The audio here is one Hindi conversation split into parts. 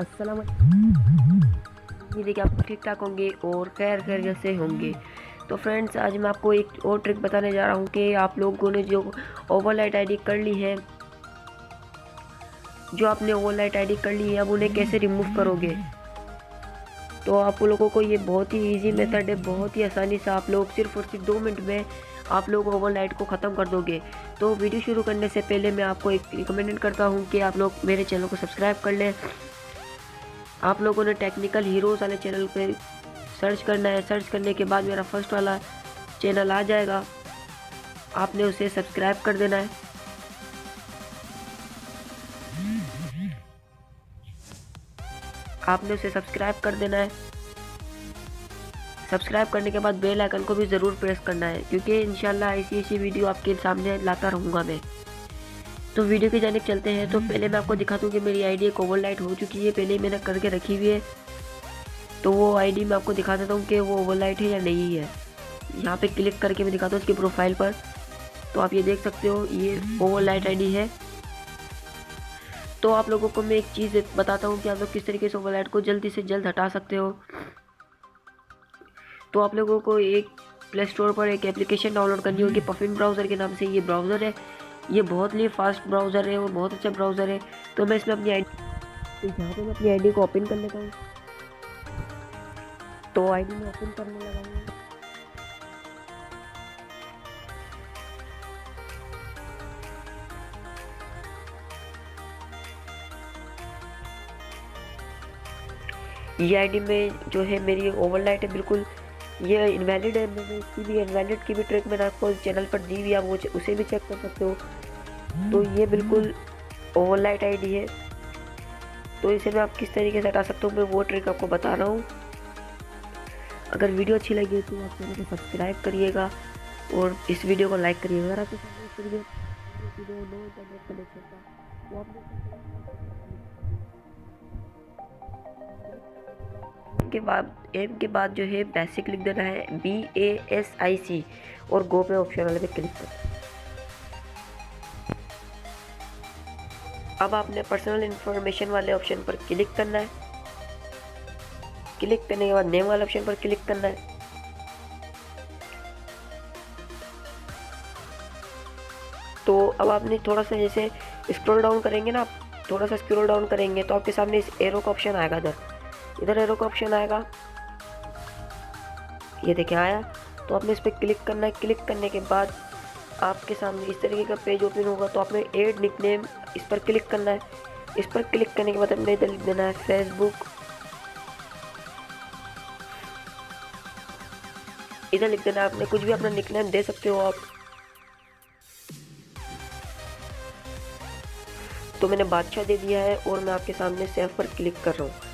अस्सलाम ये देखिए, आप ठीक ठाक होंगे और खैर खैर से होंगे। तो फ्रेंड्स आज मैं आपको एक और ट्रिक बताने जा रहा हूँ कि आप लोगों ने जो ओवरलाइट आईडी कर ली है, जो आपने ओवरलाइट आईडी कर ली है, अब उन्हें कैसे रिमूव करोगे? तो आप लोगों को ये बहुत ही इजी मेथड है, बहुत ही आसानी से आप लोग सिर्फ़ और सिर्फ़ दो मिनट में आप लोग ओवरलाइट को ख़त्म कर दोगे। तो वीडियो शुरू करने से पहले मैं आपको एक रिकमेंडेड करता हूँ कि आप लोग मेरे चैनल को सब्सक्राइब कर लें। आप लोगों ने टेक्निकल हीरोज़ वाले चैनल पे सर्च करना है। सर्च करने के बाद मेरा फ़र्स्ट वाला चैनल आ जाएगा। आपने उसे सब्सक्राइब कर देना है। आपने उसे सब्सक्राइब कर देना है। सब्सक्राइब करने के बाद बेल आइकन को भी ज़रूर प्रेस करना है, क्योंकि इंशाल्लाह ऐसी ऐसी वीडियो आपके सामने लाता रहूँगा मैं। तो वीडियो की जाने चलते हैं। तो पहले मैं आपको दिखा दूँ कि मेरी आईडी एक ओवर लाइट हो चुकी है। पहले ही मैंने करके रखी हुई है। तो वो आईडी मैं आपको दिखा देता हूँ कि वो ओवर लाइट है या नहीं है। यहाँ पे क्लिक करके मैं दिखाता हूँ उसकी प्रोफ़ाइल पर। तो आप ये देख सकते हो, ये ओवर लाइट आई है। तो आप लोगों को मैं एक चीज़ बताता हूँ कि आप लोग किस तरीके से ओवरलाइट को जल्दी से जल्द हटा सकते हो। तो आप लोगों को एक प्ले स्टोर पर एक एप्लीकेशन डाउनलोड करनी होगी। पफिन ब्राउज़र के नाम से ये ब्राउज़र है। ये बहुत ही फास्ट ब्राउज़र है और बहुत अच्छा ब्राउज़र है तो मैं इसमें अपनी आई तो यहाँ पर मैं अपनी आई को ओपन कर लेता हूँ। तो आईडी में ओपन करने लगा हूँ। ये आईडी में जो है मेरी ओवरलाइट है, बिल्कुल ये इनवैलिड है मैंने इसकी भी इनवैलिड की भी ट्रिक मैंने आपको चैनल पर दी हुई आप वो उसे भी चेक कर सकते हो। तो ये बिल्कुल ओवरलाइट आईडी है। तो इसे मैं आप किस तरीके से हटा सकता हूँ मैं वो ट्रिक आपको बता रहा हूँ। अगर वीडियो अच्छी लगी तो आप चैनल को सब्सक्राइब करिएगा और इस वीडियो को लाइक करिएगा। अगर आपके वीडियो नो इंटरनेट कनेक्शन का तो आप के बाद एम के बाद जो है बेसिक लिख देना है बी ए एस आई सी और गो पे ऑप्शन वाले पे क्लिक कर। अब आपने पर्सनल इंफॉर्मेशन वाले ऑप्शन पर क्लिक करना है। क्लिक करने के बाद नेम वाले ऑप्शन पर क्लिक करना है। तो अब आपने थोड़ा सा जैसे स्क्रॉल डाउन करेंगे ना आप, थोड़ा सा स्क्रॉल डाउन करेंगे तो आपके सामने इस एरो का ऑप्शन आएगा इधर। इधर एरो का ऑप्शन आएगा। ये देखिए आया। तो आपने इस पर क्लिक करना है। क्लिक करने के बाद आपके सामने इस तरीके का पेज ओपन होगा। तो आपने एड निकनेम इस पर क्लिक करना है। इस पर क्लिक करने के बाद आपने इधर लिख देना है फेसबुक इधर लिख देना आपने। कुछ भी अपना निकनेम दे सकते हो आप। तो मैंने बादशाह दे दिया है और मैं आपके सामने सेव पर क्लिक कर रहा हूँ।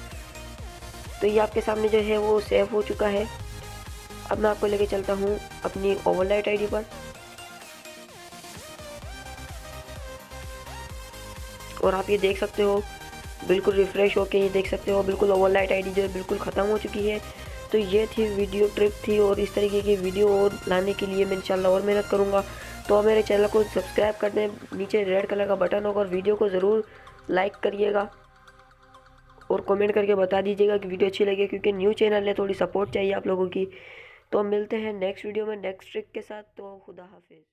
तो ये आपके सामने जो है वो सेव हो चुका है। अब मैं आपको लेके चलता हूँ अपनी ओवरलाइट आईडी पर। और आप ये देख सकते हो, बिल्कुल रिफ़्रेश होके ये देख सकते हो, बिल्कुल ओवरलाइट आईडी जो है बिल्कुल ख़त्म हो चुकी है। तो ये थी वीडियो ट्रिप थी और इस तरीके की वीडियो और लाने के लिए मैं इंशाल्लाह और मेहनत करूँगा। तो मेरे चैनल को सब्सक्राइब कर दें, नीचे रेड कलर का बटन होगा और वीडियो को ज़रूर लाइक करिएगा। और कमेंट करके बता दीजिएगा कि वीडियो अच्छी लगी क्योंकि न्यू चैनल है, थोड़ी सपोर्ट चाहिए आप लोगों की। तो मिलते हैं नेक्स्ट वीडियो में, नेक्स्ट ट्रिक के साथ। तो खुदा हाफिज़।